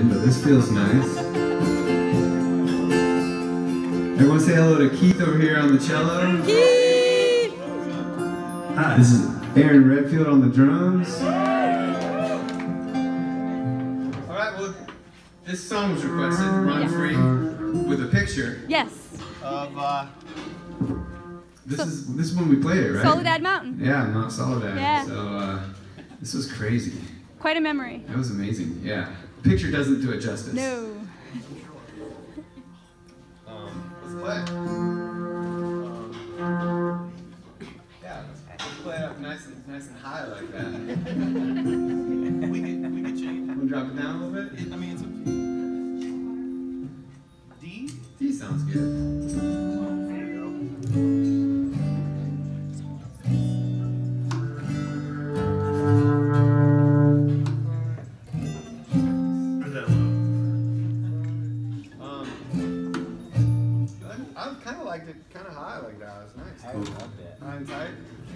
in, but this feels nice. Everyone say hello to Keith over here on the cello. Keith! Hi. This is Aaron Redfield on the drums. All right, well, this song was requested, Run Free, with a picture Yes. of, uh, this is this is when we played it, right? Soledad Mountain. Yeah, Mount Soledad. Yeah. So, uh, this was crazy. Quite a memory. That was amazing, yeah. The picture doesn't do it justice. No. Um, let's play. Um, yeah, let's, let's play it up nice and nice and high like that. We could, we could change. Wanna drop it down a little bit? I mean, it's up to you. D? D sounds good. High like that. It was nice. I love that. High and tight.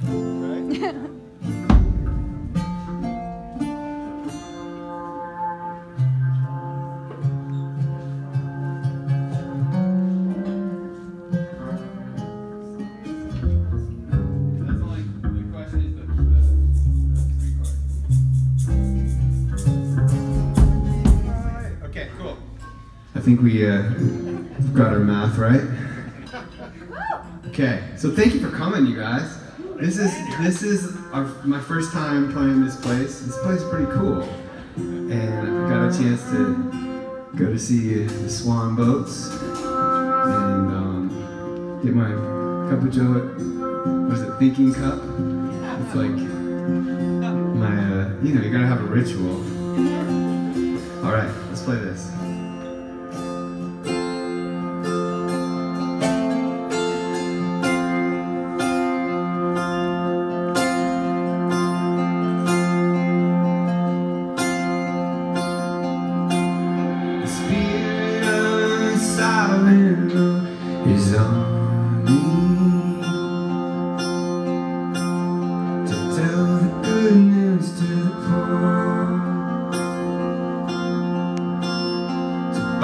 Right? That's only the question is the, the, the three chords. Okay, cool. I think we uh, got our math right. Okay, so thank you for coming, you guys. This is this is our, my first time playing this place. This place is pretty cool, and I got a chance to go to see the Swan boats and um, get my cup of joe. What is it? Thinking cup. It's like my uh, you know you gotta have a ritual. All right, let's play this.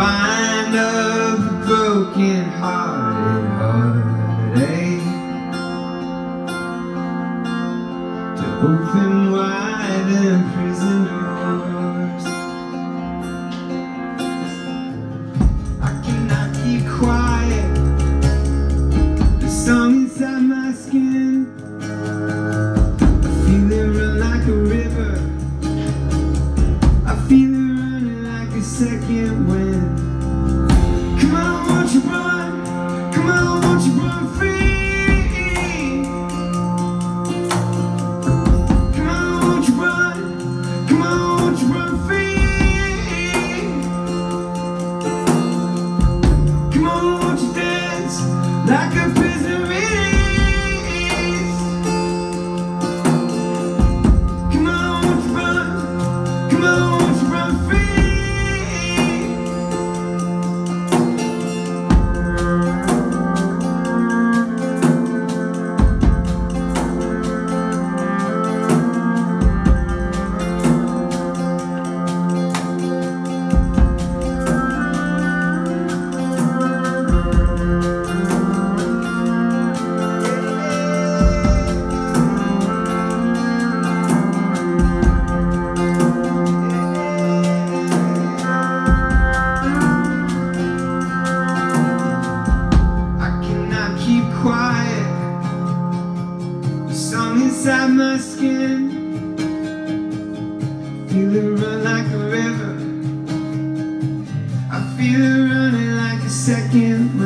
Bind up the broken hearted eh? heartache, to open wide the prison second wind. Come on, won't you run? Come on, won't you run free? Come on, won't you run? Come on, won't you run free? Come on, won't you dance like a prisoner inside my skin. Feel it run like a river. I feel it running like a second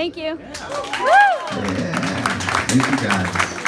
Thank you. Yeah. Thank you guys.